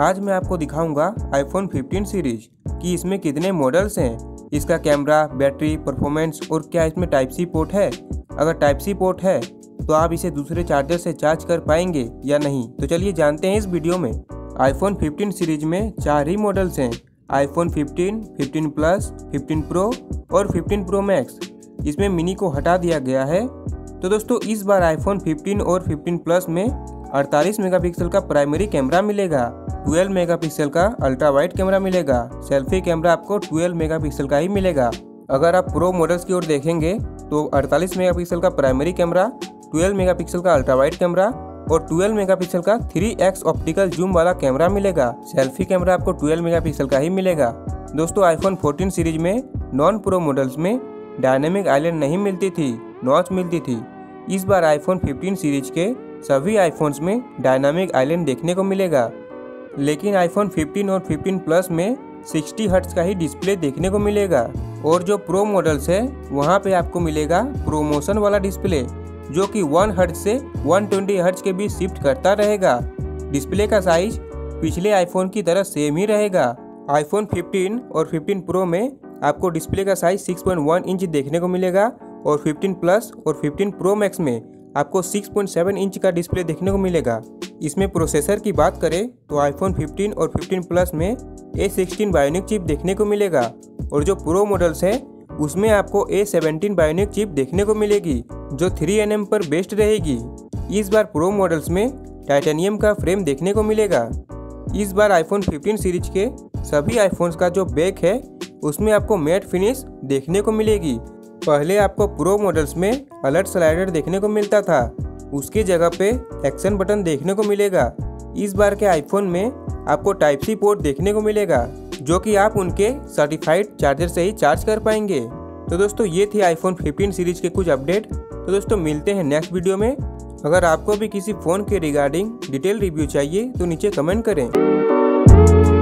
आज मैं आपको दिखाऊँगा आईफोन 15 सीरीज़ कि इसमें कितने मॉडल्स हैं इसका कैमरा बैटरी परफॉर्मेंस और क्या इसमें टाइप सी पोर्ट है। अगर टाइप सी पोर्ट है तो आप इसे दूसरे चार्जर से चार्ज कर पाएँगे या नहीं? तो चलिए जानते हैं इस वीडियो में। आईफोन 15 सीरीज़ में चार ही मॉडल्स हैं आईफोन 15, 15 प्लस 15 प्रो और 15 प्रो मैक्स इसमें मिनी को हटा दिया गया है। तो दोस्तों इस बार आईफोन 15 और 15 प्लस में 48 मेगापिक्सल का प्राइमरी कैमरा मिलेगा। 12 मेगापिक्सल का अल्ट्रा वाइड कैमरा मिलेगा। सेल्फी कैमरा आपको 12 मेगापिक्सल का ही मिलेगा। अगर आप प्रो मॉडल्स की ओर देखेंगे तो 48 मेगापिक्सल का प्राइमरी कैमरा 12 मेगापिक्सल का अल्ट्रा वाइड कैमरा और 12 मेगापिक्सल का 3x ऑप्टिकल जूम वाला कैमरा मिलेगा। सेल्फी कैमरा आपको 12 मेगापिक्सल का ही मिलेगा। दोस्तों आईफोन 14 सीरीज़ में नॉन प्रो मॉडल्स में डायनेमिक आइलैंड नहीं मिलती थी नॉच मिलती थी। इस बार आईफोन 15 सीरीज़ के सभी आईफोन्स में डायनामिक आइलैंड देखने को मिलेगा। लेकिन आईफोन 15 और 15 प्लस में 60 हर्ट्ज का ही डिस्प्ले देखने को मिलेगा। और जो प्रो मॉडल्स है, वहाँ पे आपको मिलेगा प्रोमोशन वाला डिस्प्ले जो कि 1 हर्ट्ज से 120 हर्ट्ज के बीच शिफ्ट करता रहेगा। डिस्प्ले का साइज़ पिछले आईफोन की तरह सेम ही रहेगा। आईफोन 15 और 15 प्रो में आपको डिस्प्ले का साइज़ 6.1 इंच देखने को मिलेगा। और 15 प्लस और 15 प्रो मैक्स में आपको 6.7 इंच का डिस्प्ले देखने को मिलेगा। इसमें प्रोसेसर की बात करें तो आईफोन 15 और 15 प्लस में ए सिक्सटीन बायोनिक चिप देखने को मिलेगा। और जो प्रो मॉडल्स हैं, उसमें आपको ए सेवनटीन बायोनिक चिप देखने को मिलेगी, जो 3 एन पर बेस्ट रहेगी। इस बार प्रो मॉडल्स में टाइटेनियम का फ्रेम देखने को मिलेगा। इस बार आईफोन 15 सीरीज़ के सभी आईफोन्स का जो बैक है, उसमें आपको मैट फिनिश देखने को मिलेगी। पहले आपको प्रो मॉडल्स में अलर्ट स्लाइडर देखने को मिलता था। उसकी जगह पे एक्शन बटन देखने को मिलेगा। इस बार के आईफोन में आपको टाइप सी पोर्ट देखने को मिलेगा, जो कि आप उनके सर्टिफाइड चार्जर से ही चार्ज कर पाएँगे। तो दोस्तों, ये थी आईफोन 15 सीरीज़ के कुछ अपडेट तो दोस्तों, मिलते हैं नेक्स्ट वीडियो में। अगर आपको भी किसी फ़ोन के रिगार्डिंग डिटेल रिव्यू चाहिए तो नीचे कमेंट करें।